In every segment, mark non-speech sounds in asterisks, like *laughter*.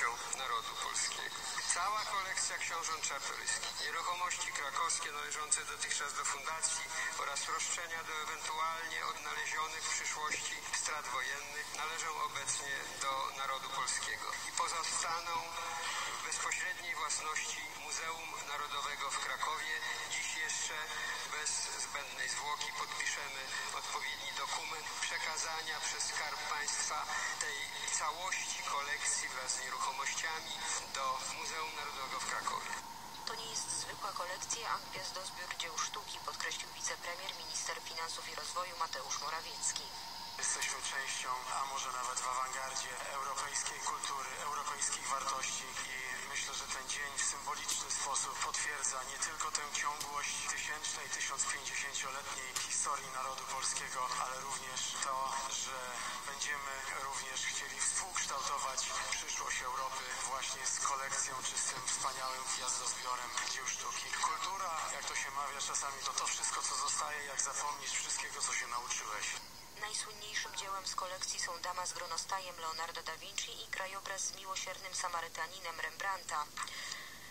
narodu polskiego. Cała kolekcja książąt czartoryskich, nieruchomości krakowskie należące dotychczas do fundacji oraz roszczenia do ewentualnie odnalezionych w przyszłości strat wojennych należą obecnie do narodu polskiego i pozostaną w bezpośredniej własności Muzeum Narodowego w Krakowie. Dziś jeszcze bez zbędnej zwłoki podpiszemy odpowiedni dokument przekazania przez Skarb Państwa tej całości kolekcji wraz z nieruchomościami do Muzeum Narodowego w Krakowie. To nie jest zwykła kolekcja, a gwiazdozbiór dzieł sztuki, podkreślił wicepremier, minister finansów i rozwoju Mateusz Morawiecki. Jesteśmy częścią, a może nawet w awangardzie europejskiej kultury, europejskich wartości i myślę, że ten dzień w symboliczny sposób potwierdza nie tylko tę ciągłość tysięcznej, 1050-letniej historii narodu polskiego, ale również to, że będziemy również chcieli współkształtować przyszłość Europy właśnie z kolekcją czy z tym wspaniałym gwiazdozbiorem dzieł sztuki. Kultura, jak to się mawia czasami, to to wszystko, co zostaje, jak zapomnieć wszystkiego, co się nauczyłeś. Najsłynniejszym dziełem z kolekcji są Dama z gronostajem Leonardo da Vinci i krajobraz z miłosiernym Samarytaninem Rembrandta.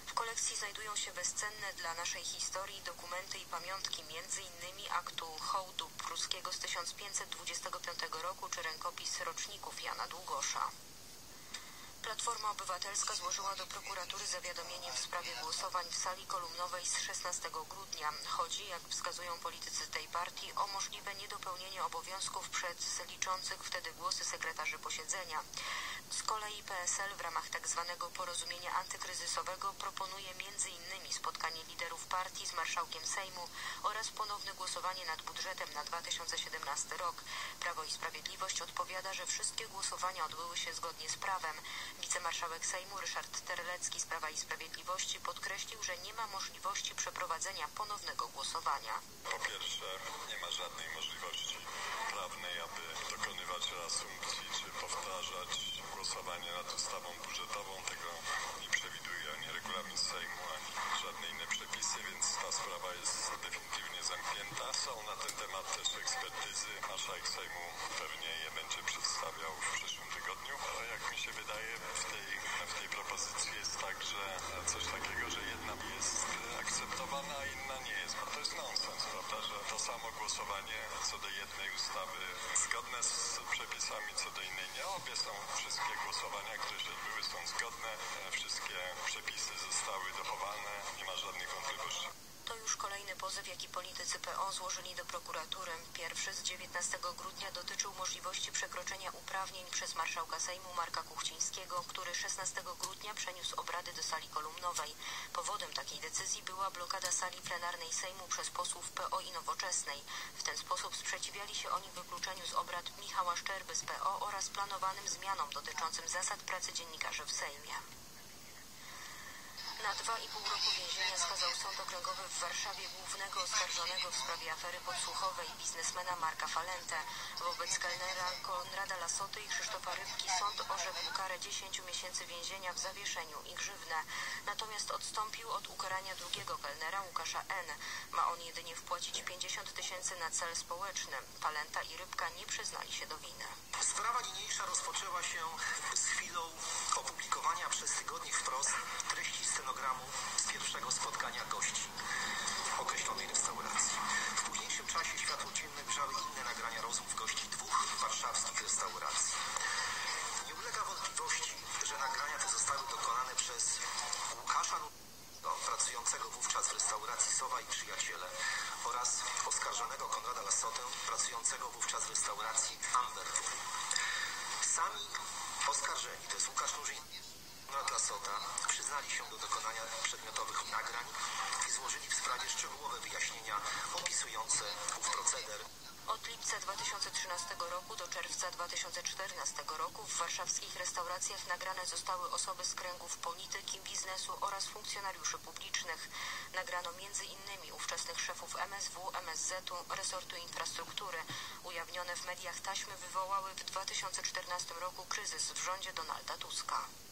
W kolekcji znajdują się bezcenne dla naszej historii dokumenty i pamiątki, m.in. aktu hołdu pruskiego z 1525 roku czy rękopis roczników Jana Długosza. Platforma Obywatelska złożyła do prokuratury zawiadomienie w sprawie głosowań w sali kolumnowej z 16 grudnia. Chodzi, jak wskazują politycy tej partii, o możliwe niedopełnienie obowiązków przez liczących wtedy głosy sekretarzy posiedzenia. Z kolei PSL w ramach tzw. Tak porozumienia antykryzysowego proponuje m.in. spotkanie liderów partii z marszałkiem Sejmu oraz ponowne głosowanie nad budżetem na 2017 rok. Prawo i Sprawiedliwość odpowiada, że wszystkie głosowania odbyły się zgodnie z prawem. Wicemarszałek Sejmu Ryszard Terlecki z Prawa i Sprawiedliwości podkreślił, że nie ma możliwości przeprowadzenia ponownego głosowania. Po pierwsze, nie ma żadnej możliwości prawnej, aby dokonywać reasumpcji czy powtarzać głosowanie nad ustawą budżetową. Tego nie przewiduje ani regulamin Sejmu, ani żadne inne przepisy, więc ta sprawa jest definitywnie zamknięta. Są na ten temat też ekspertyzy. Marszałek Sejmu pewnie to samo głosowanie co do jednej ustawy zgodne z przepisami, co do innej nie. Obie są wszystkie głosowania, które odbyły są zgodne. Wszystkie przepisy zostały dochowane. Nie ma żadnych wątpliwości. Pozew, jaki politycy PO złożyli do prokuratury. Pierwszy z 19 grudnia dotyczył możliwości przekroczenia uprawnień przez marszałka Sejmu Marka Kuchcińskiego, który 16 grudnia przeniósł obrady do sali kolumnowej. Powodem takiej decyzji była blokada sali plenarnej Sejmu przez posłów PO i Nowoczesnej. W ten sposób sprzeciwiali się oni wykluczeniu z obrad Michała Szczerby z PO oraz planowanym zmianom dotyczącym zasad pracy dziennikarzy w Sejmie. Na dwa i pół roku więzienia skazał Sąd Okręgowy w Warszawie głównego oskarżonego w sprawie afery podsłuchowej biznesmena Marka Falente. Wobec kelnera Konrada Lasoty i Krzysztofa Rybki sąd orzekł karę 10 miesięcy więzienia w zawieszeniu i grzywnę. Natomiast odstąpił od ukarania drugiego kelnera Łukasza N. Ma on jedynie wpłacić 50 tysięcy na cel społeczny. Falenta i Rybka nie przyznali się do winy. Sprawa niniejsza rozpoczęła się z chwilą opublikowania przez tygodnik wprost treści scenogramu z pierwszego spotkania gości określonej restauracji. W późniejszym czasie światło dzienne grzały inne nagrania rozmów gości dwóch warszawskich restauracji. Nie ulega wątpliwości, że nagrania te zostały dokonane przez Łukasza pracującego wówczas w restauracji Sowa i Przyjaciele oraz oskarżonego Konrada Lasotę, pracującego wówczas w restauracji Amber Sami oskarżeni, to jest Łukasz Nurzyński, Konrad Lasota, przyznali się do dokonania przedmiotowych nagrań i złożyli w sprawie szczegółowe wyjaśnienia opisujące ów proceder. Od lipca 2013 roku do czerwca 2014 roku w warszawskich restauracjach nagrane zostały osoby z kręgów polityki, biznesu oraz funkcjonariuszy publicznych. Nagrano m.in. ówczesnych szefów MSW, MSZ-u, resortu infrastruktury. Ujawnione w mediach taśmy wywołały w 2014 roku kryzys w rządzie Donalda Tuska.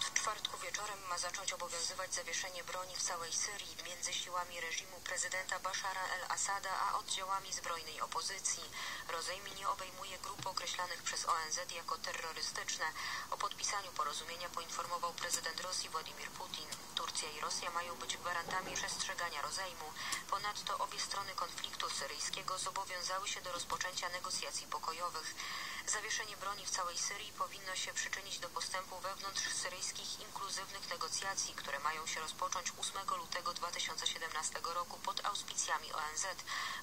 Od czwartku wieczorem ma zacząć obowiązywać zawieszenie broni w całej Syrii między siłami reżimu prezydenta Bashara el-Assada a oddziałami zbrojnej opozycji. Rozejm nie obejmuje grup określanych przez ONZ jako terrorystyczne. O podpisaniu porozumienia poinformował prezydent Rosji Władimir Putin. Turcja i Rosja mają być gwarantami przestrzegania rozejmu. Ponadto obie strony konfliktu syryjskiego zobowiązały się do rozpoczęcia negocjacji pokojowych. Zawieszenie broni w całej Syrii powinno się przyczynić do postępu wewnątrz syryjskich inkluzywnych negocjacji, które mają się rozpocząć 8 lutego 2017 roku pod auspicjami ONZ,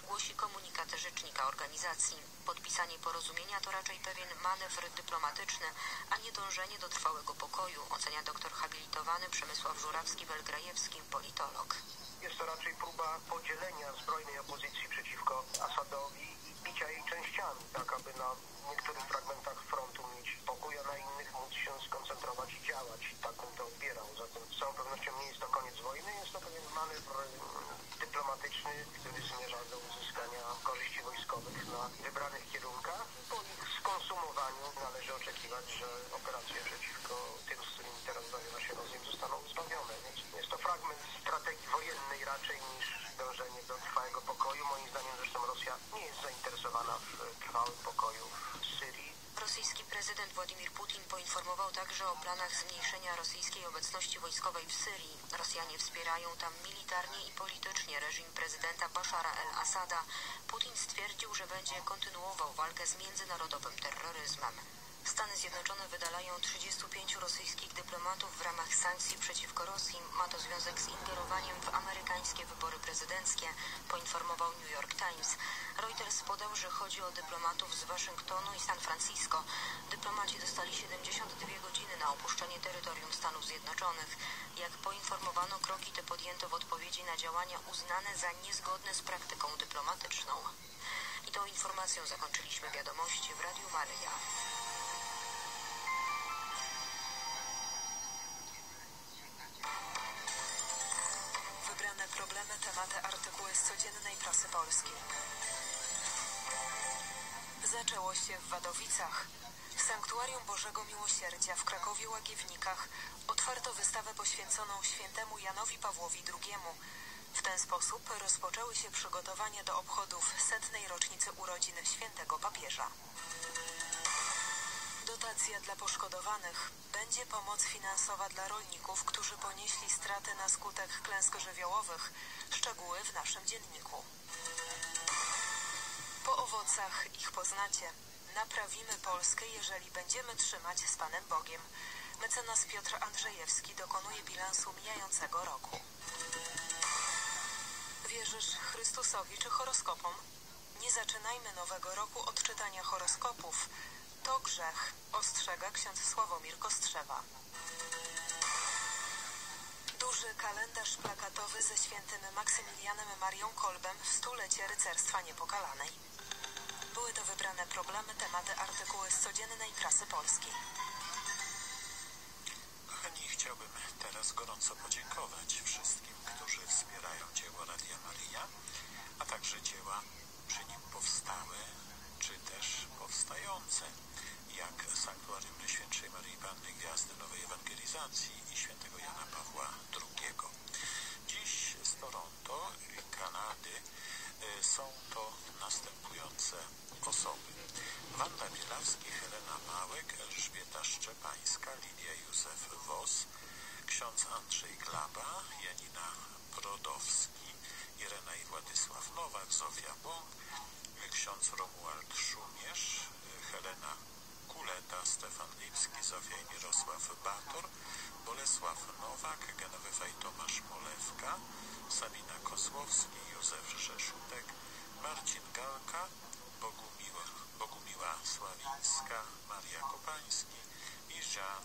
głosi komunikat rzecznika organizacji. Podpisanie porozumienia to raczej pewien manewr dyplomatyczny, a nie dążenie do trwałego pokoju, ocenia doktor habilitowany Przemysław Żurawski-Welgrajewski, politolog. Jest to raczej próba podzielenia zbrojnej opozycji przeciwko Asadowi i bicia jej częściami, tak aby na niektórych fragmentach frontu mieć pokój, a na innych móc się skoncentrować i działać. Tak bym to odbierał. Zatem z całą pewnością nie jest to koniec wojny, jest to pewien manewr dyplomatyczny, który zmierza do uzyskania korzyści wojskowych na wybranych kierunkach. Po ich skonsumowaniu należy oczekiwać, że operacje przeciwko tym, z którymi teraz zawiera się rozejm, zostaną uzbawione. Więc jest to fragment strategii wojennej raczej niż dążenie do trwałego pokoju. Moim zdaniem zresztą Rosja nie jest zainteresowana w trwałym pokoju w Syrii. Rosyjski prezydent Władimir Putin poinformował także o planach zmniejszenia rosyjskiej obecności wojskowej w Syrii. Rosjanie wspierają tam militarnie i politycznie reżim prezydenta Bashara el-Assada. Putin stwierdził, że będzie kontynuował walkę z międzynarodowym terroryzmem. Stany Zjednoczone wydalają 35 rosyjskich dyplomatów w ramach sankcji przeciwko Rosji. Ma to związek z ingerowaniem w amerykańskie wybory prezydenckie, poinformował New York Times. Reuters podał, że chodzi o dyplomatów z Waszyngtonu i San Francisco. Dyplomaci dostali 72 godziny na opuszczenie terytorium Stanów Zjednoczonych. Jak poinformowano, kroki te podjęto w odpowiedzi na działania uznane za niezgodne z praktyką dyplomatyczną. I tą informacją zakończyliśmy wiadomości w Radiu Maryja. Się w Wadowicach. W Sanktuarium Bożego Miłosierdzia w Krakowie Łagiewnikach otwarto wystawę poświęconą świętemu Janowi Pawłowi II. W ten sposób rozpoczęły się przygotowania do obchodów setnej rocznicy urodzin świętego papieża. Dotacja dla poszkodowanych będzie pomoc finansowa dla rolników, którzy ponieśli straty na skutek klęsk żywiołowych. Szczegóły w naszym dzienniku. Po owocach ich poznacie. Naprawimy Polskę, jeżeli będziemy trzymać z Panem Bogiem. Mecenas Piotr Andrzejewski dokonuje bilansu mijającego roku. Wierzysz Chrystusowi czy horoskopom? Nie zaczynajmy nowego roku od czytania horoskopów. To grzech, ostrzega ksiądz Sławomir Kostrzewa. Duży kalendarz plakatowy ze świętym Maksymilianem Marią Kolbem w stulecie rycerstwa niepokalanej. Były to wybrane problemy, tematy, artykuły z codziennej prasy polskiej. Kochani, chciałbym teraz gorąco podziękować wszystkim, którzy wspierają dzieło Radia Maryja, a także dzieła przy nim powstałe, czy też powstające, jak Sanktuarium Najświętszej Maryi Panny Gwiazdy Nowej Ewangelizacji i świętego Jana Pawła II. Dziś z Toronto, Kanady, y, są to następujące osoby. Wanda Bielawski, Helena Małek, Elżbieta Szczepańska, Lidia Józef Wos, ksiądz Andrzej Glaba, Janina Brodowski, Irena i Władysław Nowak, Zofia Bąk, ksiądz Romuald Szumierz, Helena Kuleta, Stefan Lipski, Zofia i Mirosław Bator, Bolesław Nowak, Genowefa i Tomasz Molewka, Sabina Kozłowski, Józef Rzeszutek, Marcin Galka, Bogumiła, Bogumiła Sławińska, Maria Kopański i Jean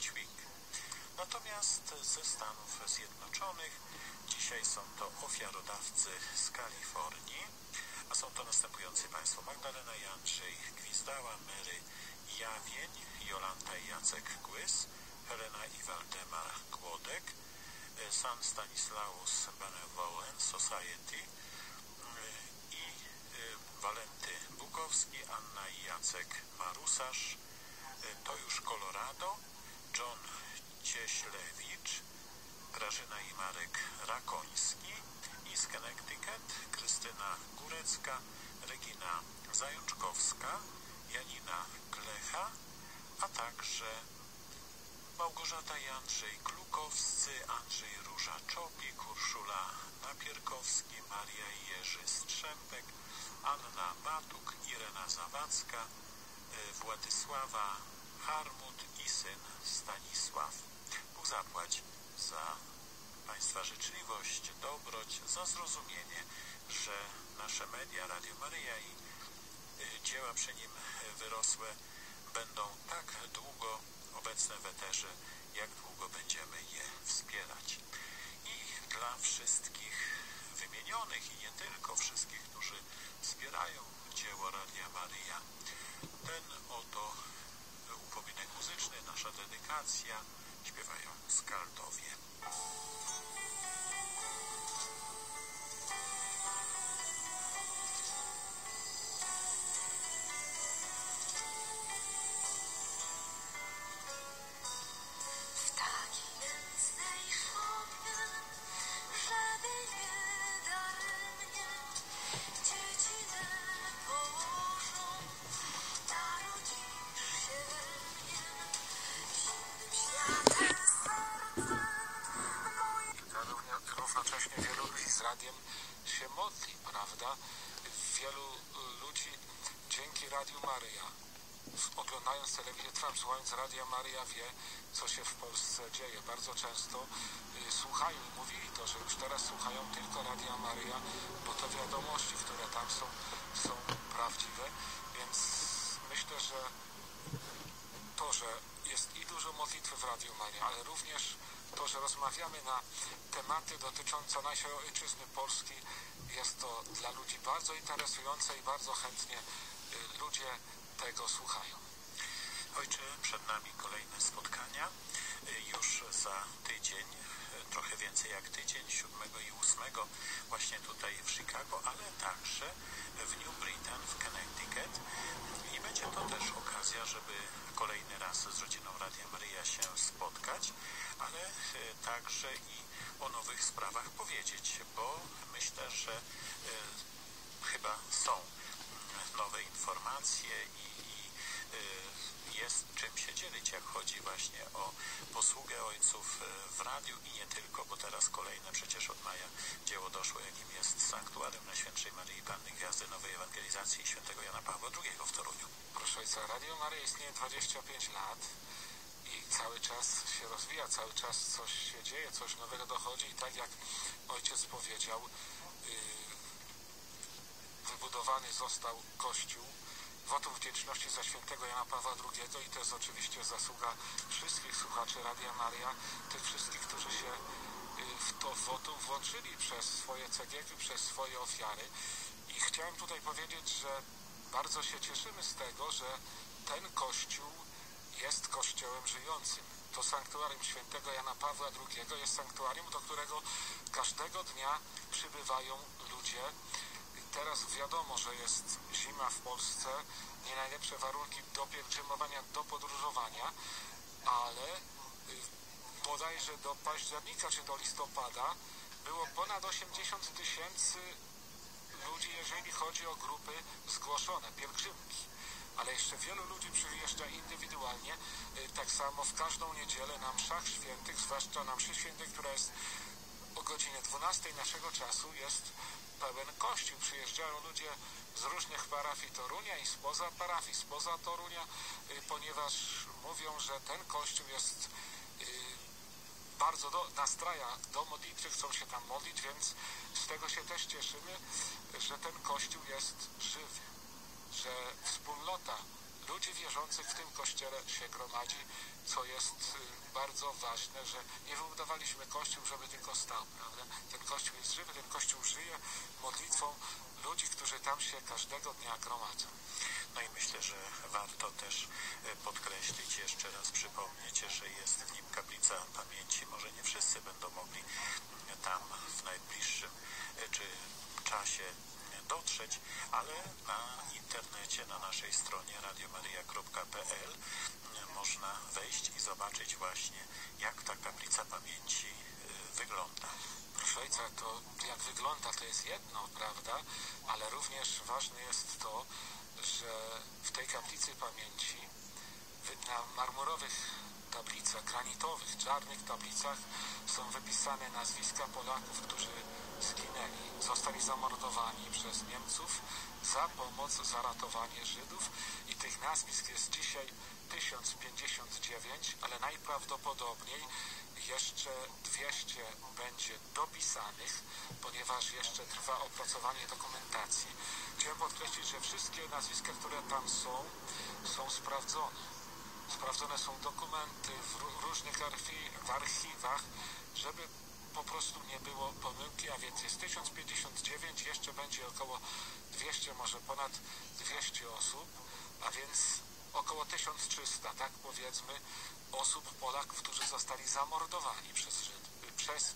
Ćwik. Natomiast ze Stanów Zjednoczonych dzisiaj są to ofiarodawcy z Kalifornii, a są to następujący Państwo Magdalena Jandrzej, Gwizdała, Mary Jawień, Jolanta i Jacek Głys, Helena i Waldemar Głodek, San Stanislaus Benevolent Society i Walenty Bukowski, Anna i Jacek Marusarz, to już Colorado, John Cieślewicz, Grażyna i Marek Rakoński. I z Connecticut Krystyna Górecka, Regina Zajączkowska, Janina Klecha, a także Małgorzata i Andrzej Klukowscy, Andrzej Róża-Czopik, Urszula Napierkowski, Maria i Jerzy Strzępek, Anna Matuk, Irena Zawadzka, y, Władysława Harmut i syn Stanisław. Bóg zapłać za Państwa życzliwość, dobroć, za zrozumienie, że nasze media, Radio Maryja i y, dzieła przy nim wyrosłe będą tak długo obecne w eterze, jak długo będziemy je wspierać. I dla wszystkich wymienionych i nie tylko wszystkich, wspierają dzieło Radia Maryja, ten oto upominek muzyczny, nasza dedykacja, śpiewają skaldowie. Się modli, prawda? Wielu y, ludzi dzięki Radiu Maryja, oglądając telewizję Trwam, słuchając Radia Maryja wie, co się w Polsce dzieje. Bardzo często y, słuchają i mówili to, że już teraz słuchają tylko Radia Maryja, bo te wiadomości, które tam są, są prawdziwe, więc myślę, że to, że jest i dużo modlitwy w Radiu Maria, ale również to, że rozmawiamy na tematy dotyczące naszej ojczyzny Polski, jest to dla ludzi bardzo interesujące i bardzo chętnie y, ludzie tego słuchają. Ojcze, przed nami kolejne spotkania. Y, Już za tydzień, y, trochę więcej jak tydzień, 7 i 8 właśnie tutaj w Chicago, ale także w New Britain, w Connecticut. I będzie to też okazja, żeby kolejny raz z rodziną Radia Maryja się spotkać, ale także i o nowych sprawach powiedzieć, bo myślę, że y, chyba są nowe informacje i, i y, jest czym się dzielić, jak chodzi właśnie o posługę ojców y, w radiu i nie tylko, bo teraz kolejne przecież od maja dzieło doszło, jakim jest Sanktuarium Najświętszej Maryi Panny Gwiazdy Nowej Ewangelizacji świętego Jana Pawła II w Toruniu. Proszę Ojca, Radio Maryja istnieje 25 lat i cały czas się rozwija, cały czas coś się dzieje, coś nowego dochodzi i tak jak Ojciec powiedział, yy, wybudowany został Kościół, wotum wdzięczności za świętego Jana Pawła II i to jest oczywiście zasługa wszystkich słuchaczy Radia Maria, tych wszystkich, którzy się y, w to wotum włączyli przez swoje cegielki, przez swoje ofiary. I chciałem tutaj powiedzieć, że bardzo się cieszymy z tego, że ten Kościół jest Kościołem żyjącym. To sanktuarium świętego Jana Pawła II jest sanktuarium, do którego każdego dnia przybywają ludzie. Teraz wiadomo, że jest zima w Polsce, nie najlepsze warunki do pielgrzymowania, do podróżowania, ale y, bodajże do października czy do listopada było ponad 80 tysięcy ludzi, jeżeli chodzi o grupy zgłoszone, pielgrzymki. Ale jeszcze wielu ludzi przyjeżdża indywidualnie, y, tak samo w każdą niedzielę na mszach świętych, zwłaszcza na mszy świętej, która jest o godzinie 12 naszego czasu, jest pełen kościół. Przyjeżdżają ludzie z różnych parafii Torunia i spoza parafii, spoza Torunia, y, ponieważ mówią, że ten kościół jest y, bardzo do, nastraja do modlitwy, chcą się tam modlić, więc z tego się też cieszymy, że ten Kościół jest żywy, że wspólnota ludzi wierzących w tym Kościele się gromadzi, co jest y, bardzo ważne, że nie wybudowaliśmy Kościół, żeby tylko stał, prawda? Ten Kościół jest żywy, ten Kościół żyje modlitwą ludzi, którzy tam się każdego dnia gromadzą. No i myślę, że warto też e, podkreślić, jeszcze raz przypomnieć, że jest w nim kaplica pamięci. Może nie wszyscy będą mogli mm, tam w najbliższym czy czasie dotrzeć, ale na internecie, na naszej stronie radiomaria.pl można wejść i zobaczyć właśnie, jak ta kaplica pamięci y, wygląda. Proszę ojca, to jak wygląda to jest jedno, prawda? Ale również ważne jest to, że w tej kaplicy pamięci na marmurowych tablicach, granitowych, czarnych tablicach są wypisane nazwiska Polaków, którzy zginęli, zostali zamordowani przez Niemców za pomoc, za ratowanie Żydów i tych nazwisk jest dzisiaj 1059, ale najprawdopodobniej jeszcze 200 będzie dopisanych, ponieważ jeszcze trwa opracowanie dokumentacji. Chciałem podkreślić, że wszystkie nazwiska, które tam są, są sprawdzone. Sprawdzone są dokumenty w ró- różnych archi- w archiwach, żeby po prostu nie było pomyłki, a więc jest 1059, jeszcze będzie około 200, może ponad 200 osób, a więc około 1300, tak powiedzmy, osób, Polaków, którzy zostali zamordowani przez, Żyd, przez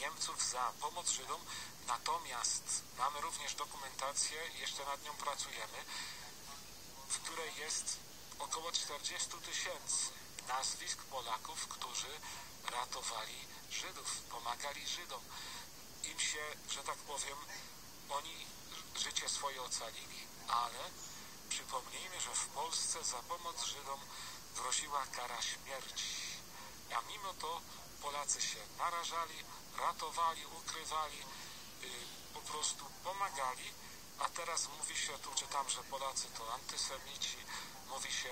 Niemców za pomoc Żydom. Natomiast mamy również dokumentację, jeszcze nad nią pracujemy, w której jest około 40 tysięcy nazwisk Polaków, którzy ratowali Żydów, pomagali Żydom. Im się, że tak powiem, oni życie swoje ocalili, ale przypomnijmy, że w Polsce za pomoc Żydom groziła kara śmierci. A mimo to Polacy się narażali, ratowali, ukrywali, y, po prostu pomagali, a teraz mówi się, tu czytam, że Polacy to antysemici, mówi się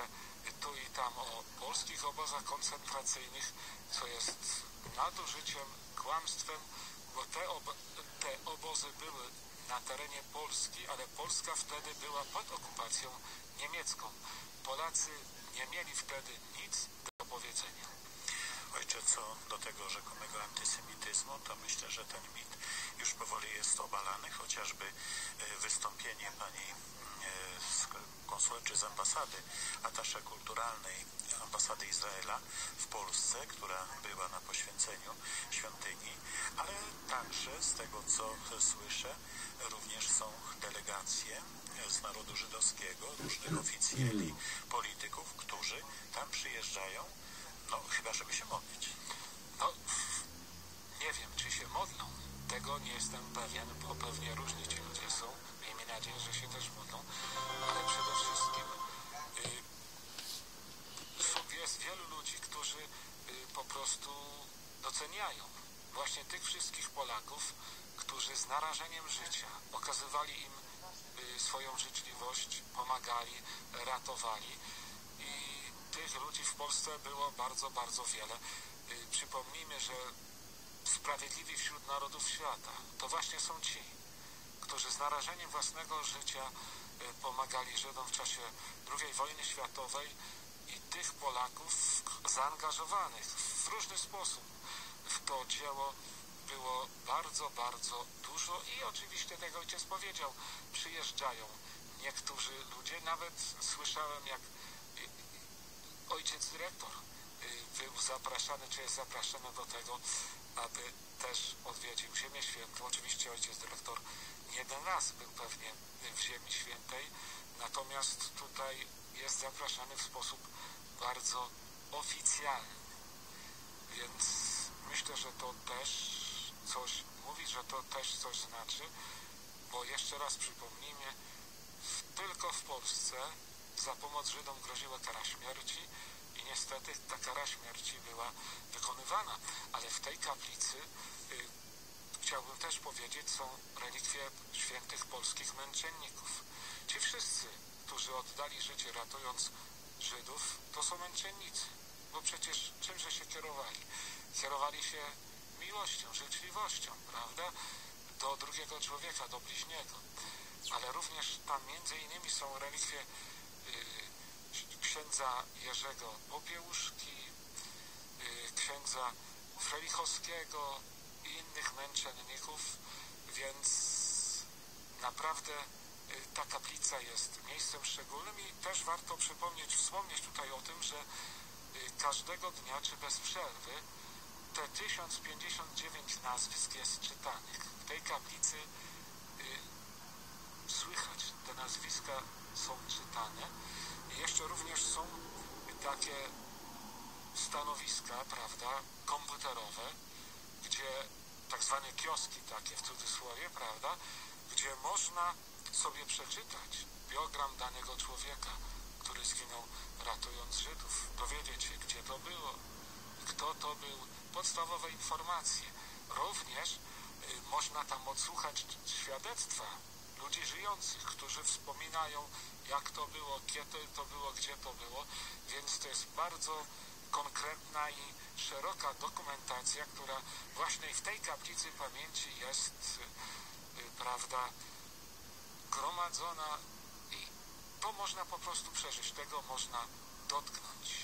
tu i tam o polskich obozach koncentracyjnych, co jest nadużyciem, kłamstwem, bo te, te obozy były na terenie Polski, ale Polska wtedy była pod okupacją niemiecką. Polacy nie mieli wtedy nic do powiedzenia. Ojcze, co do tego rzekomego antysemityzmu, to myślę, że ten mit już powoli jest obalany, chociażby e, wystąpienie pani e, z ambasady, atasze kulturalnej ambasady Izraela w Polsce, która była na poświęceniu świątyni, ale także z tego, co słyszę, również są delegacje z narodu żydowskiego, różnych oficjeli, polityków, którzy tam przyjeżdżają, no chyba, żeby się modlić. No, nie wiem, czy się modlą. Tego nie jestem pewien, bo pewnie różni ci nadzieję, że się też modlą. Ale przede wszystkim y, jest wielu ludzi, którzy y, po prostu doceniają właśnie tych wszystkich Polaków, którzy z narażeniem życia okazywali im y, swoją życzliwość, pomagali, ratowali i tych ludzi w Polsce było bardzo, bardzo wiele. Przypomnijmy, że sprawiedliwi wśród narodów świata to właśnie są ci, którzy z narażeniem własnego życia y, pomagali Żydom w czasie II wojny światowej i tych Polaków zaangażowanych w różny sposób w to dzieło było bardzo, bardzo dużo i oczywiście, tak jak ojciec powiedział, przyjeżdżają niektórzy ludzie, nawet słyszałem jak y, ojciec dyrektor y, był zapraszany, czy jest zapraszany do tego, aby też odwiedził Ziemię Świętą. Oczywiście ojciec dyrektor jeden raz był pewnie w Ziemi Świętej, natomiast tutaj jest zapraszany w sposób bardzo oficjalny. Więc myślę, że to też coś mówi, że to też coś znaczy, bo jeszcze raz przypomnijmy, tylko w Polsce za pomoc Żydom groziła kara śmierci i niestety ta kara śmierci była wykonywana, ale w tej kaplicy y, chciałbym też powiedzieć, są relikwie świętych polskich męczenników. Ci wszyscy, którzy oddali życie ratując Żydów, to są męczennicy, bo przecież czymże się kierowali? Kierowali się miłością, życzliwością, prawda? Do drugiego człowieka, do bliźniego. Ale również tam między innymi są relikwie y, księdza Jerzego Popiełuszki, y, księdza Frelichowskiego innych męczenników, więc naprawdę y, ta kaplica jest miejscem szczególnym i też warto przypomnieć, wspomnieć tutaj o tym, że y, każdego dnia czy bez przerwy te 1059 nazwisk jest czytanych. W tej kaplicy y, słychać, te nazwiska są czytane i jeszcze również są takie stanowiska, prawda, komputerowe, gdzie tak zwane kioski takie w cudzysłowie, prawda, gdzie można sobie przeczytać biogram danego człowieka, który zginął ratując Żydów, dowiedzieć się, gdzie to było, kto to był, podstawowe informacje. Również y, można tam odsłuchać świadectwa ludzi żyjących, którzy wspominają, jak to było, kiedy to było, gdzie to było, więc to jest bardzo konkretna i szeroka dokumentacja, która właśnie w tej kaplicy pamięci jest, y, y, prawda, gromadzona i to można po prostu przeżyć, tego można dotknąć.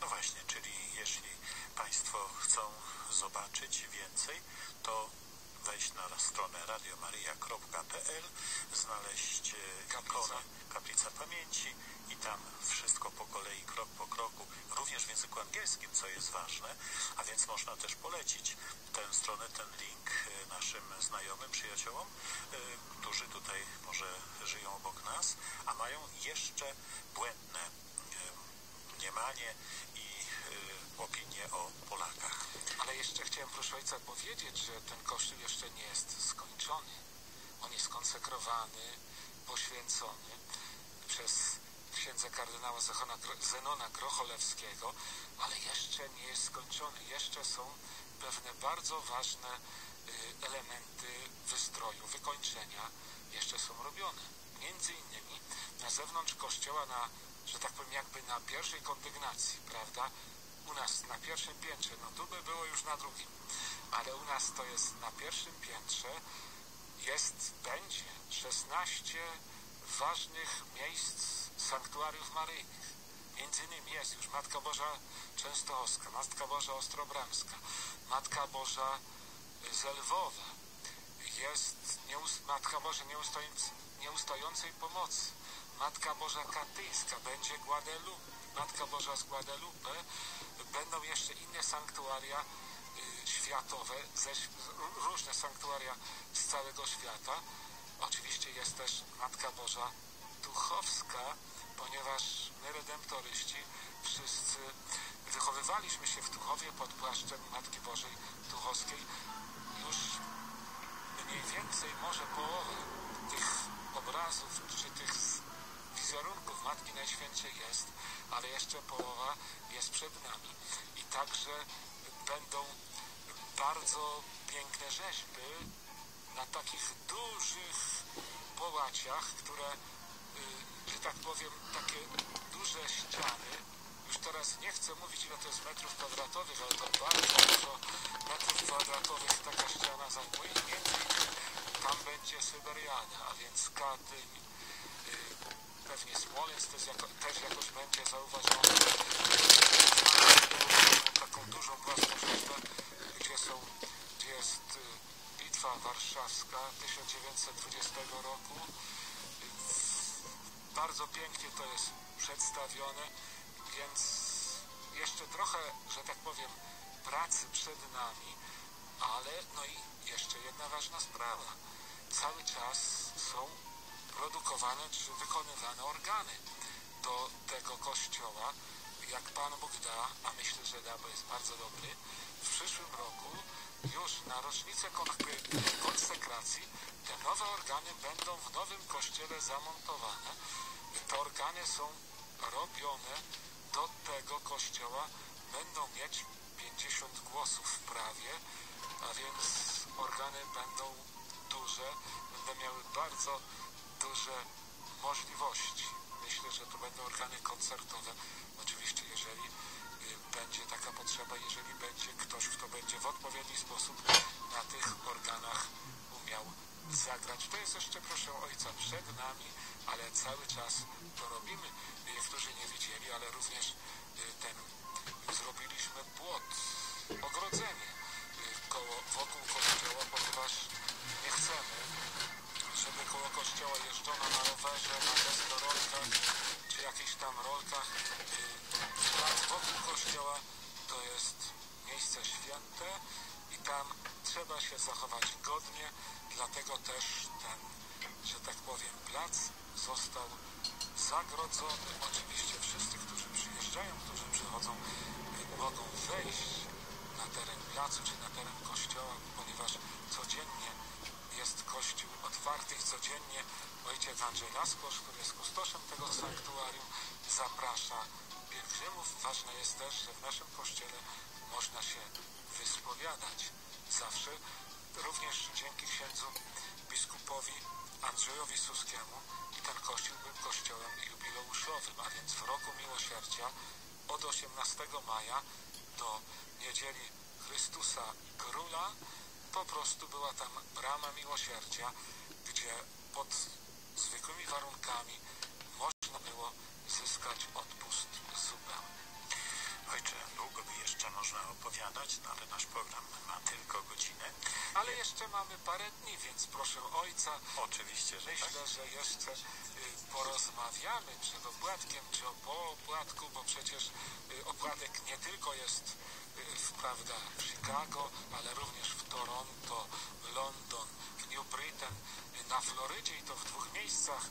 No właśnie, czyli jeśli Państwo chcą zobaczyć więcej, to wejść na stronę radiomaria.pl, znaleźć e, ikonę Kaplica Pamięci i tam wszystko po kolei, krok po kroku, również w języku angielskim, co jest ważne, a więc można też polecić tę stronę, ten link e, naszym znajomym, przyjaciołom, e, którzy tutaj może żyją obok nas, a mają jeszcze błędne mniemanie i opinie o Polakach. Ale jeszcze chciałem, proszę ojca, powiedzieć, że ten kościół jeszcze nie jest skończony. On jest konsekrowany, poświęcony przez księdza kardynała Zechona, Zenona Grocholewskiego, ale jeszcze nie jest skończony. Jeszcze są pewne bardzo ważne y, elementy wystroju, wykończenia jeszcze są robione. Między innymi na zewnątrz kościoła, na, że tak powiem, jakby na pierwszej kondygnacji, prawda, u nas na pierwszym piętrze, no tu by było już na drugim, ale u nas to jest na pierwszym piętrze jest, będzie 16 ważnych miejsc sanktuariów maryjnych. Między innymi jest już Matka Boża Częstochowska, Matka Boża Ostrobramska, Matka Boża Zelwowa, jest nieust, Matka Boża Nieustającej Pomocy, Matka Boża Katyńska, będzie Guadalupe, Matka Boża z Guadalupe, będą jeszcze inne sanktuaria y, światowe, różne sanktuaria z całego świata. Oczywiście jest też Matka Boża Tuchowska, ponieważ my, redemptoryści, wszyscy wychowywaliśmy się w Tuchowie pod płaszczem Matki Bożej Tuchowskiej. Już mniej więcej może połowę tych obrazów, czy tych wizerunków Matki Najświętszej jest, ale jeszcze połowa jest przed nami. I także będą bardzo piękne rzeźby na takich dużych połaciach, które, y, że tak powiem, takie duże ściany. Już teraz nie chcę mówić, ile to jest metrów kwadratowych, ale to bardzo dużo metrów kwadratowych taka ściana zajmuje. Między innymi tam będzie Syberiana, a więc Katyń, pewnie Smoleńsk też, jako, też jakoś będzie zauważony. Taką dużą płaską rzeźbę, gdzie są, gdzie jest y, bitwa warszawska 1920 roku. Bardzo pięknie to jest przedstawione, więc jeszcze trochę, że tak powiem, pracy przed nami, ale no i jeszcze jedna ważna sprawa. Cały czas są produkowane czy wykonywane organy do tego kościoła. Jak Pan Bóg da, a myślę, że da, bo jest bardzo dobry, w przyszłym roku już na rocznicę konsekracji te nowe organy będą w nowym kościele zamontowane. Organy są robione do tego kościoła, będą mieć 50 głosów prawie, a więc organy będą duże, będą miały bardzo duże możliwości. Myślę, że to będą organy koncertowe. Oczywiście, jeżeli y, będzie taka potrzeba, jeżeli będzie ktoś, kto będzie w odpowiedni sposób na tych organach umiał zagrać. To jest jeszcze, proszę Ojca, przed nami, ale cały czas to robimy. Niektórzy nie widzieli, ale również y, ten zrobiliśmy płot, ogrodzenie y, koło, wokół kościoła, ponieważ nie chcemy żeby koło kościoła jeżdżono na rowerze, na deskorolkach, czy jakichś tam rolkach. Plac wokół kościoła to jest miejsce święte i tam trzeba się zachować godnie, dlatego też ten, że tak powiem, plac został zagrodzony. Oczywiście wszyscy, którzy przyjeżdżają, którzy przychodzą mogą wejść na teren placu czy na teren kościoła, ponieważ codziennie jest kościół otwarty i codziennie ojciec Andrzej Laskosz, który jest kustoszem tego sanktuarium, zaprasza pielgrzymów. Ważne jest też, że w naszym kościele można się wyspowiadać. Zawsze również dzięki księdzu biskupowi Andrzejowi Suskiemu ten kościół był kościołem jubileuszowym, a więc w roku miłosierdzia od 18 maja do niedzieli Chrystusa Króla po prostu była tam brama miłosierdzia, gdzie pod zwykłymi warunkami można było zyskać odpust zupełny. Ojcze, długo by jeszcze można opowiadać, no ale nasz program ma tylko godzinę. Ale jeszcze mamy parę dni, więc proszę ojca, Oczywiście, że tak. myślę, że jeszcze y, porozmawiamy przed opłatkiem czy o po opłatku, bo przecież y, opłatek nie tylko jest y, w, prawda, w Chicago, ale również w Toronto, London, w New Britain, na Florydzie i to w dwóch miejscach.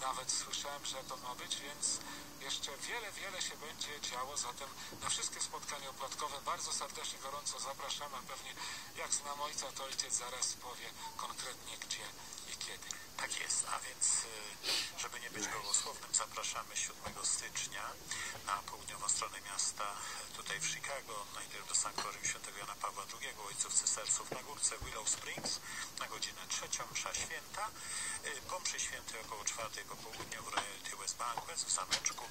Nawet słyszałem, że to ma być, więc jeszcze wiele, wiele się będzie działo. Zatem na wszystkie spotkania opłatkowe bardzo serdecznie, gorąco zapraszamy. Pewnie jak znam ojca, to ojciec zaraz powie konkretnie gdzie i kiedy. Tak jest, a więc y, żeby nie być gołosłownym, zapraszamy 7 stycznia na południową stronę miasta, tutaj w Chicago, najpierw do Sanktuarium Świętego Jana Pawła II, Ojców Cystersów na górce Willow Springs na godzinę trzecią, msza święta. Y, Po mszy świętej około czwartej po południu w Royalty West Banquet w zameczku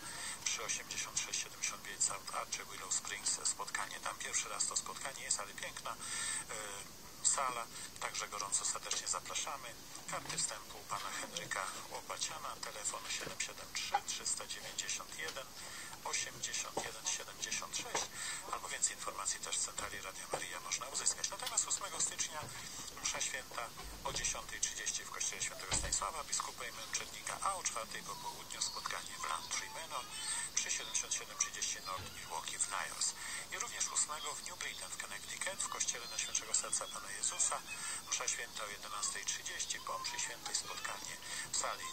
przy 8675 South Archer Willow Springs spotkanie. Tam pierwszy raz to spotkanie jest, ale piękna y, sala, także gorąco serdecznie zapraszamy. Karty wstępu pana Henryka Łopaciana, telefon 773 391 81 76, albo więcej informacji też w Centrali Radia Maria można uzyskać. Natomiast 8 stycznia msza święta o 10.30 w kościele świętego Stanisława, biskupa i męczennika, a o 4 po południu spotkanie w Lantry Manor przy 7730 North Milwaukee w Niles. I również 8 w New Britain w Connecticut w kościele Najświętszego Serca Pana Jezusa msza święta o 11.30 po mszy świętej spotkanie w sali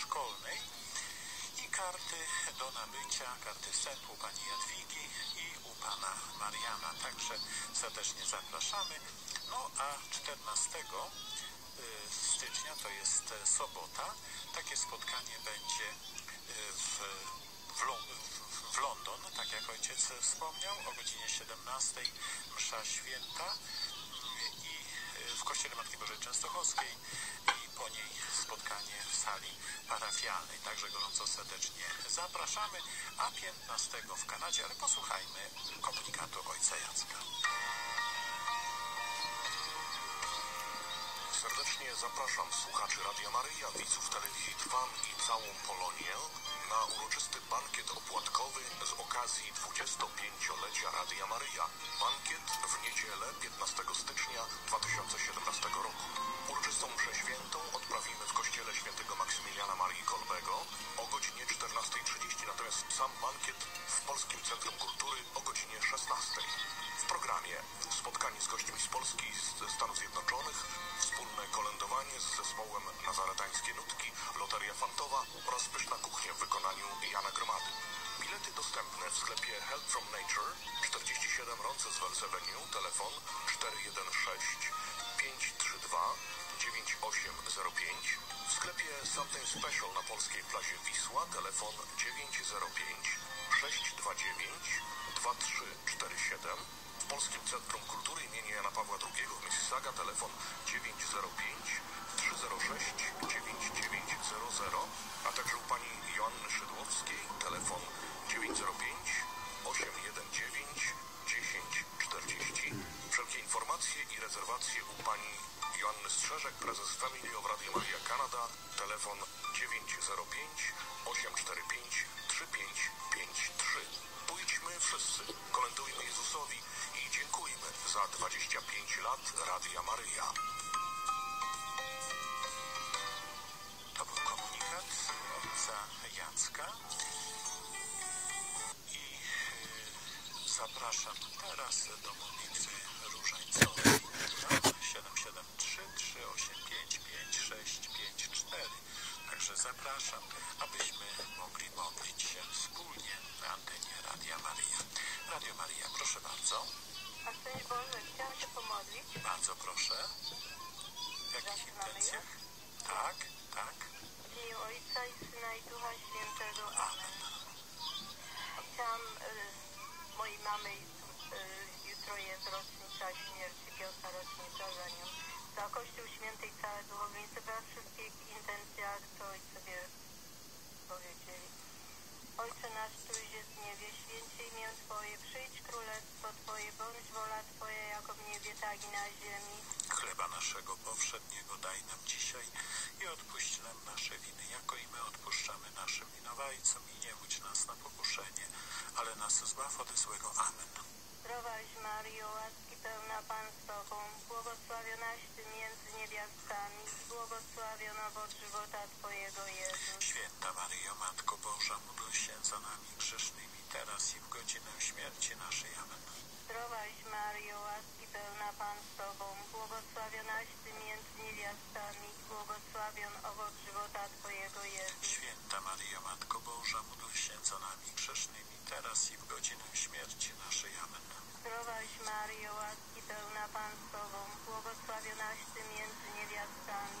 szkolnej karty do nabycia, karty wstępu u pani Jadwigi i u pana Mariana. Także serdecznie zapraszamy. No a 14 y, stycznia, to jest e, sobota, takie spotkanie będzie y, w, w, w- London, tak jak ojciec wspomniał, o godzinie 17 msza święta i y, w kościele Matki Bożej Częstochowskiej po niej spotkanie w sali parafialnej. Także gorąco serdecznie zapraszamy, a 15 w Kanadzie, ale posłuchajmy komunikatu ojca Jacka. Serdecznie zapraszam słuchaczy Radia Maryja, widzów telewizji Trwam i całą Polonię na uroczysty bankiet opłatkowy z okazji 25-lecia Radia Maryja. Bankiet w niedzielę 15 stycznia 2017 roku. Uroczystą mszę I e, zapraszam teraz do modlitwy różańcowej na 773 385 5654. Także zapraszam, abyśmy mogli modlić się wspólnie na antenie Radia Maria. Radio Maria, proszę bardzo. A Panie Boże, chciałam się pomodlić. Bardzo proszę. W jakich intencjach? Tak. Syna i Ducha Świętego. Amen. Chciałam y, mojej mamy, y, jutro jest rocznica śmierci, piąta rocznica za nią. Za Kościół Święty i całe duchowieństwo we wszystkich intencjach, co ojcowie powiedzieli. Ojcze nasz, któryś jest w niebie, święcie imię Twoje, przyjdź królestwo Twoje, bądź wola Twoja, jako w niebie, tak i na ziemi. Chleba naszego powszedniego daj nam dzisiaj i odpuść nam nasze winy, jako i my odpuszczamy naszym winowajcom i nie łudź nas na pokuszenie, ale nas zbaw ode złego. Amen. Zdrowaś Mario, łaski pełna Pan z Tobą, błogosławionaś Ty między niewiastami i błogosławion owoc żywota Twojego Jezus. Święta Maryjo, Matko Boża, módl się za nami grzesznymi, teraz i w godzinę śmierci naszej. Amen. Zdrowaś Mario, łaski pełna Pan z Tobą, błogosławionaś Ty między niewiastami błogosławion owoc żywota Twojego Jezus. Święta Maryjo, Matko Boża, módl się za nami grzesznymi, teraz i w godzinę śmierci naszej. Amen. Zdrowaś Mario, łaski pełna Pan z Tobą, błogosławionaś Ty między niewiastami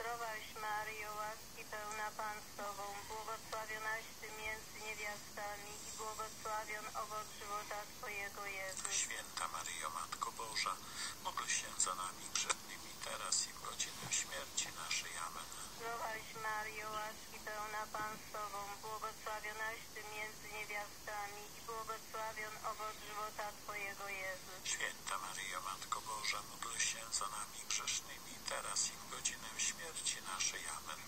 Zdrowaś Mario, łaski pełna Pan z Tobą, błogosławionaś Ty między niewiastami i błogosławion owoc żywota Twojego Jezus. Święta Maryjo, Matko Boża, módl się za nami grzesznymi, teraz i w godzinę śmierci naszej. Amen. Zdrowaś Mario, łaski pełna Pan z Tobą, błogosławionaś Ty między niewiastami i błogosławion owoc żywota Twojego Jezus. Święta Maryjo, Matko Boża, módl się za nami grzesznymi, teraz i w godzinę śmierci naszej. Amen.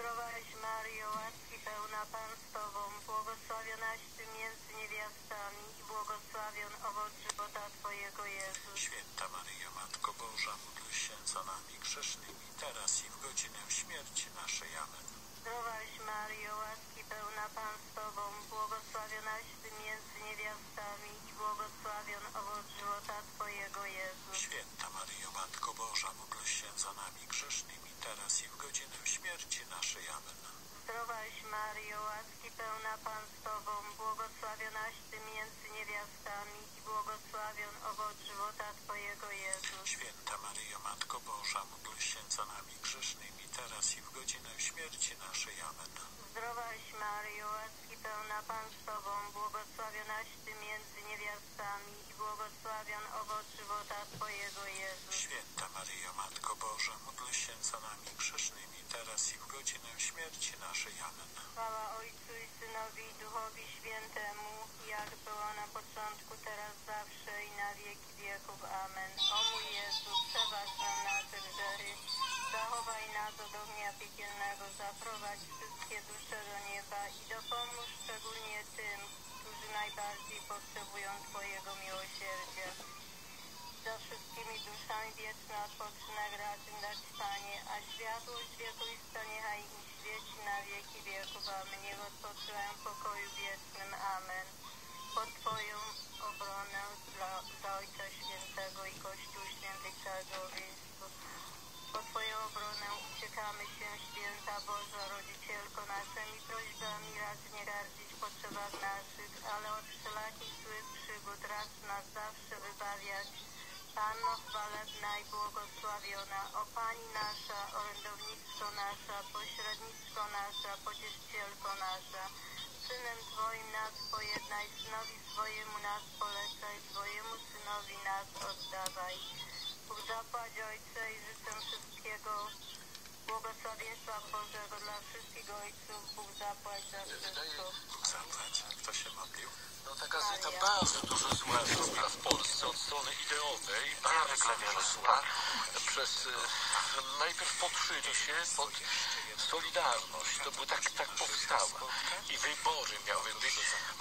Zdrowaś Mario, łaski pełna Pan z Tobą, błogosławionaś Ty między niewiastami i błogosławion owoc żywota Twojego Jezus. Święta Maryjo, Matko Boża, módl się za nami grzesznymi, teraz i w godzinę śmierci naszej. Amen. Zdrowaś Mario, łaski pełna Pan z Tobą, błogosławionaś Ty między niewiastami i błogosławion owoc żywota Twojego Jezus. Święta Maryjo, Matko Boża, módl się za nami grzesznymi, teraz i w godzinę śmierci naszej. Amen. Zdrowaś Mario, łaski pełna Pan z Tobą, błogosławionaś Ty między niewiastami i błogosławion owoc żywota Twojego Jezus. Święta Maryjo, Matko Boża, módl się za nami grzesznymi, teraz i w godzinę śmierci naszej. Amen. Zdrowaś Mario, łaski pełna Pan z Tobą, błogosławionaś Ty między niewiastami i błogosławion owoc żywota Twojego Jezus. Święta Maryjo, Matko Boża, módl się za nami grzesznymi, teraz i w godzinę śmierci naszej. Amen. Chwała Ojcu i Synowi i Duchowi Świętemu, jak było na początku, teraz, zawsze i na wieki wieków. Amen. O mój Jezu, przebacz nam nasze grzechy, zachowaj ognia piekielnego, zaprowadź wszystkie dusze do nieba i dopomóż szczególnie tym, którzy najbardziej potrzebują Twojego miłosierdzia. Za wszystkimi duszami wieczny odpoczynek racz im dać, Panie, a światłość wiekuista niechaj im świeci na wieki wieków. Amen. Niech odpoczywają w pokoju wiecznym. Amen. Pod Twoją obronę dla, dla Ojca Świętego i Kościół Święty i Pod Twoją obronę uciekamy się, Święta Boża, Rodzicielko, naszymi prośbami racz nie gardzić potrzebach naszych, ale od wszelakich złych przygód racz nas zawsze wybawiać. Panno chwalebna i błogosławiona, o Pani nasza, orędownictwo nasza, pośredniczko nasza, pocieszycielko nasza, Synem Twoim nas pojednaj, Synowi swojemu nas polecaj, swojemu Synowi nas oddawaj. Bóg zapłać Ojcze i życzę wszystkiego błogosławieństwa Bożego dla wszystkich Ojców. Bóg zapłać za wszystko. Zapłać. Kto się modlił? No ta gazeta bardzo dużo zła zrobiła w Polsce od strony ideowej, bardzo wiele zła. Przez, e, najpierw podszyli się pod Solidarność, to by tak, tak powstała. I wybory miały być,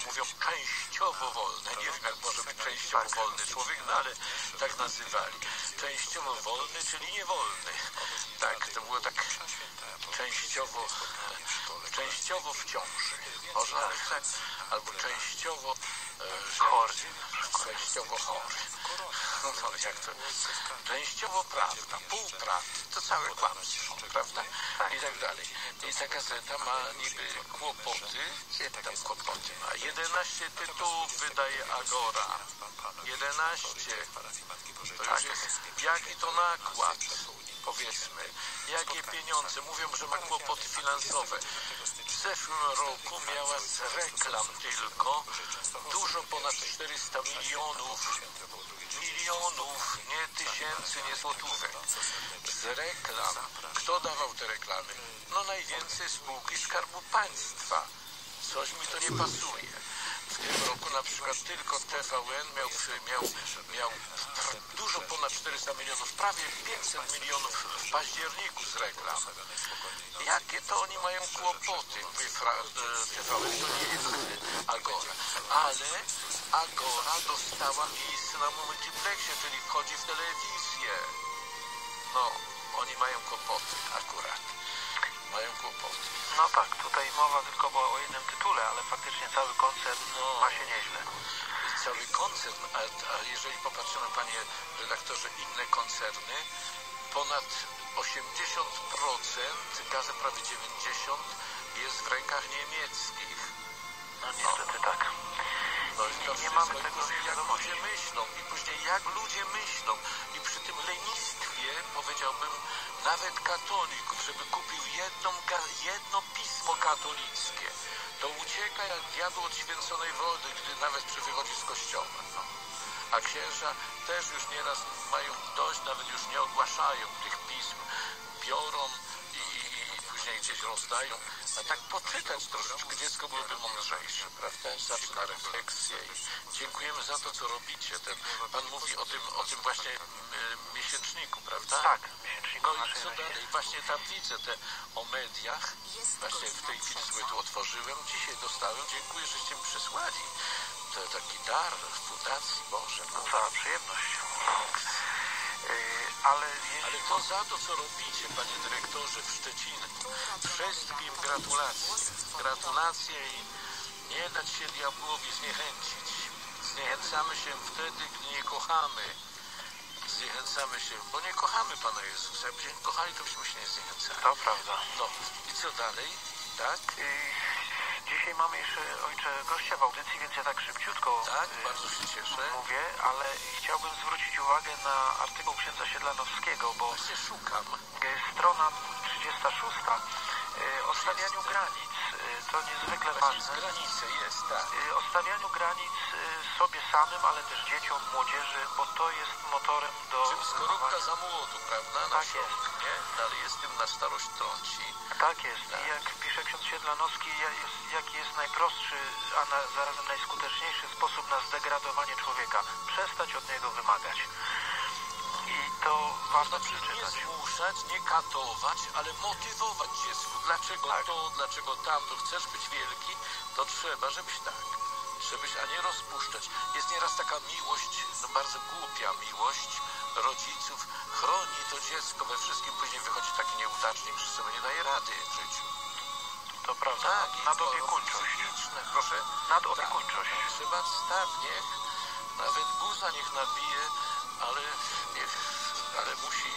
mówią, częściowo wolne. Nie wiem, jak może być częściowo wolny człowiek, no ale tak nazywali. Częściowo wolny, czyli niewolny. Tak, to było tak częściowo, częściowo w ciąży. Można tak, albo częściowo e, chory. Częściowo chory. No to jak to? Częściowo prawda, pół prawdy, to całe kłamstwo, prawda? I tak dalej. I ta gazeta ma niby kłopoty, tam kłopoty ma? 11 tytułów wydaje Agora. 11. To już jest, jaki to nakład? Powiedzmy, jakie pieniądze. Mówią, że ma kłopoty finansowe. W zeszłym roku miała z reklam tylko dużo ponad 400 milionów milionów, nie tysięcy, nie złotówek. Z reklam. Kto dawał te reklamy? No najwięcej spółki Skarbu Państwa. Coś mi to nie pasuje. Tym roku na przykład tylko TVN miał, miał, miał dużo ponad 400 milionów, prawie 500 milionów w październiku z reklam. Jakie to oni mają kłopoty? TVN to nie jest Agora. Ale Agora dostała miejsce na multiplexie, czyli wchodzi w telewizję. No, oni mają kłopoty akurat. Mają kłopoty. No tak, tutaj mowa tylko była o jednym tytule, ale faktycznie cały koncert No. ma się nieźle. cały koncern, a, a jeżeli popatrzymy, panie redaktorze, inne koncerny, ponad 80%, gazem prawie 90% jest w rękach niemieckich. No niestety tak. No i to Nie mamy tego później jak ludzie myślą, i później jak ludzie myślą, i przy tym lenistwie, powiedziałbym, nawet katolików, żeby kupił jedną, jedno pismo katolickie, to ucieka jak diabeł od święconej wody, gdy nawet przy wychodzi z kościoła. No. A księża też już nieraz mają dość, nawet już nie ogłaszają tych pism, biorą później gdzieś rozdają. A tak poczytać troszeczkę, dziecko byłoby mądrzejsze, prawda? Zaczyna refleksję i dziękujemy za to, co robicie. Ten, pan mówi o tym, o tym właśnie y, miesięczniku, prawda? Tak, miesięczniku No i co dalej? Właśnie tam widzę te o mediach. Właśnie w tej chwili sobie tu otworzyłem. Dzisiaj dostałem. Dziękuję, żeście mi przysłali. To taki dar w fundacji Boże. No. Cała przyjemność. Yy, ale jeśli Ale to za to, co robicie, panie dyrektorze w Szczecinie. Wszystkim gratulacje. Gratulacje i nie dać się diabłowi zniechęcić. Zniechęcamy się wtedy, gdy nie kochamy. Zniechęcamy się, bo nie kochamy Pana Jezusa. Jakbyśmy nie kochali, to byśmy się nie zniechęcali. to prawda. No i co dalej? Tak? Yy, dzisiaj mamy jeszcze ojcze gościa w audycji, więc ja tak szybciutko Tak, yy, bardzo się cieszę. mówię, ale chciałbym zwrócić uwagę na artykuł księdza Siedlanowskiego, bo Właśnie szukam. yy, strona 36 yy, o stawianiu granic. Yy, to niezwykle Właśnie ważne. z granicy jest, tak. Y, o stawianiu granic sobie samym, ale też dzieciom, młodzieży, bo to jest motorem do... Czym skorupka za młodu, prawda? Na Tak środek, nie? Ale jest tym na starość trąci. Tak jest. I jak pisze ksiądz Siedlanowski, ja- jest, jaki jest najprostszy, a zarazem najskuteczniejszy sposób na zdegradowanie człowieka? Przestać od niego wymagać. To warto Znaczy nie przeczytać. zmuszać, nie katować, ale motywować dziecku. Dlaczego Tak. to, dlaczego tamto? Chcesz być wielki, to trzeba, żebyś tak. Żebyś, a nie rozpuszczać. Jest nieraz taka miłość, no bardzo głupia miłość rodziców. Chroni to dziecko we wszystkim, później wychodzi taki nieudacznik, że sobie nie daje rady w życiu. To prawda. Tak, Nadopiekuńczość. proszę. Nadopiekuńczość. Tak, trzeba stawnie, nawet guza niech nabije, ale niech, ale musi,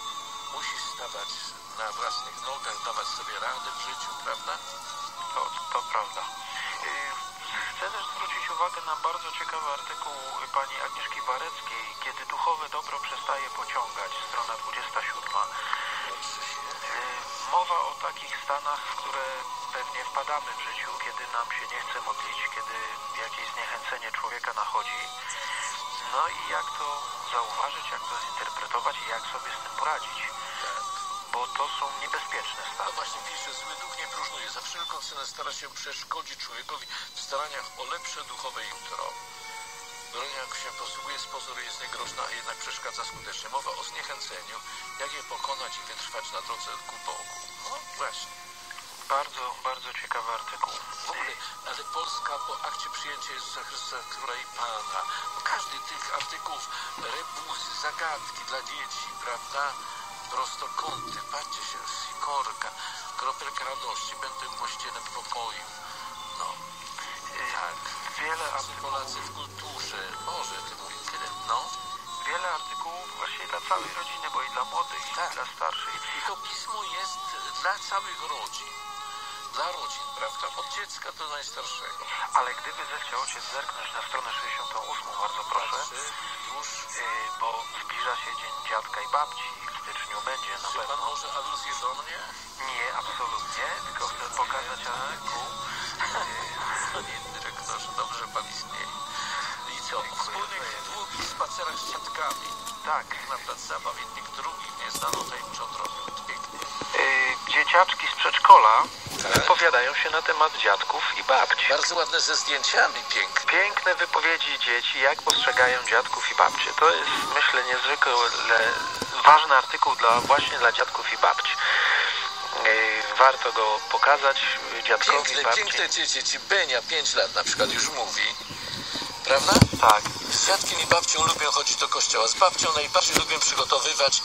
musi stawać na własnych nogach, dawać sobie radę w życiu, prawda? To, to prawda. Chcę też zwrócić uwagę na bardzo ciekawy artykuł pani Agnieszki Wareckiej, kiedy duchowe dobro przestaje pociągać, strona 27. Y, Mowa o takich stanach, w które pewnie wpadamy w życiu, kiedy nam się nie chce modlić, kiedy jakieś zniechęcenie człowieka nachodzi. No i jak to zauważyć, jak to zinterpretować i jak sobie z tym poradzić. Bo to są niebezpieczne No stany. właśnie pisze, zły duch nie próżnuje, za wszelką cenę stara się przeszkodzić człowiekowi w staraniach o lepsze duchowe jutro. Broń jak się posługuje z pozoru jest niegroźna, a jednak przeszkadza skutecznie. Mowa o zniechęceniu, jak je pokonać i wytrwać na drodze ku Bogu. No właśnie. Bardzo, bardzo ciekawy artykuł. W ogóle, ale Polska po akcie przyjęcia Jezusa Chrystusa, Króla i Pana, każdy tych artykułów, rebuzy, zagadki dla dzieci, prawda? Prostokąty, patrzcie się, sikorka, kropelka radości, będę w mościelem pokoju. No, tak. Wiele Polacy, w kulturze. Boże, ty mój tyle. No, wiele artykułów właśnie dla całej rodziny, bo i dla młodych, i Tak. dla starszych. i to pismo jest dla całych rodzin. Dla rodzin, prawda? Od dziecka do najstarszego. Ale gdyby zechciał Ojciec zerknąć na stronę 68, bardzo proszę, już. yy, bo zbliża się Dzień Dziadka i Babci. W styczniu będzie na Czy pan pewno. może aluzję do mnie? Nie, absolutnie, tylko chcę pokazać artykuł. *laughs* Panie dyrektorze, dobrze pan istnieje. I co? Wspólnych długich spacerach z dziadkami. Tak, Na plac zabaw jednych drugich nieznaną tajemniczą drogą. Pięknie. Dzieciaczki z przedszkola Tak. wypowiadają się na temat dziadków i babci. Bardzo ładne ze zdjęciami, piękne. Piękne wypowiedzi dzieci, jak postrzegają dziadków i babcie. To jest, myślę, niezwykle ważny artykuł dla, właśnie dla dziadków i babci. Yy, Warto go pokazać dziadkowi, Piękne, babci. piękne dzieci. Benia, 5 lat na przykład już mówi. Prawda? Tak. Z dziadkiem i babcią lubię chodzić do kościoła. Z babcią najbardziej lubię przygotowywać